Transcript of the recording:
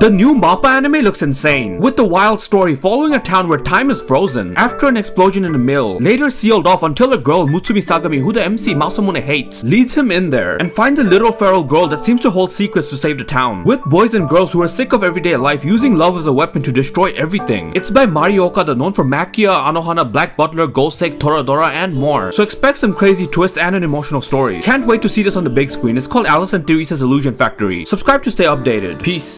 The new MAPPA anime looks insane, with the wild story following a town where time is frozen after an explosion in a mill, later sealed off until a girl Mutsumi Sagami who the MC Masamune hates, leads him in there and finds a little feral girl that seems to hold secrets to save the town, with boys and girls who are sick of everyday life using love as a weapon to destroy everything. It's by Mari Okada, known for Maquia, Anohana, Black Butler, Gosick, Toradora and more, so expect some crazy twists and an emotional story. Can't wait to see this on the big screen, it's called Alice and Theresa's Illusion Factory. Subscribe to stay updated. Peace.